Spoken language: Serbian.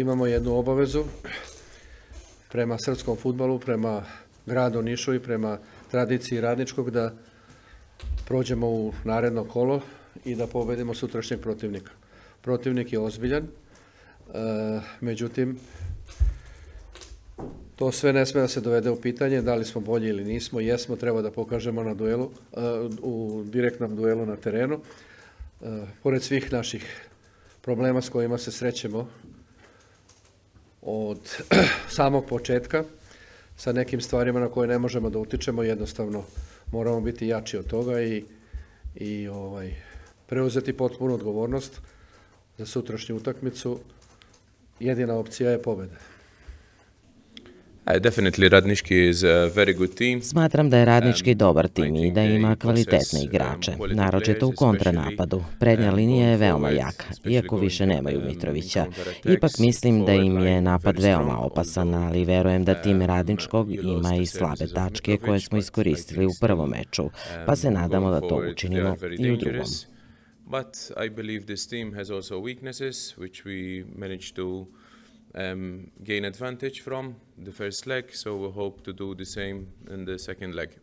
Imamo jednu obavezu prema srpskom futbalu, prema gradu Nišu i prema tradiciji radničkog da prođemo u naredno kolo i da pobedimo sutrašnjeg protivnika. Protivnik je ozbiljan, e, međutim, to sve ne sme da se dovede u pitanje, da li smo bolji ili nismo, jesmo, treba da pokažemo na duelu, e, u direktnom duelu na terenu. E, pored svih naših problema s kojima se srećemo od samog početka, sa nekim stvarima na koje ne možemo da utičemo, jednostavno moramo biti jači od toga i, i ovaj, preuzeti potpunu odgovornost za sutrašnju utakmicu. Jedina opcija je pobeda. Smatram da je Radnički Um, dobar tim i da ima kvalitetne um, igrače, naročito u kontranapadu. Prednja linija je veoma jaka, iako više nemaju um, Mitrovića. Ipak mislim da im je napad very veoma opasan, ali verujem da tim Radničkog ima i slabe tačke koje smo iskoristili u prvom meču, pa se nadamo da to učinimo very i u drugom. But I believe this team has also weaknesses, which we managed to um, gain advantage from the first leg. So we hope to do the same in the second leg.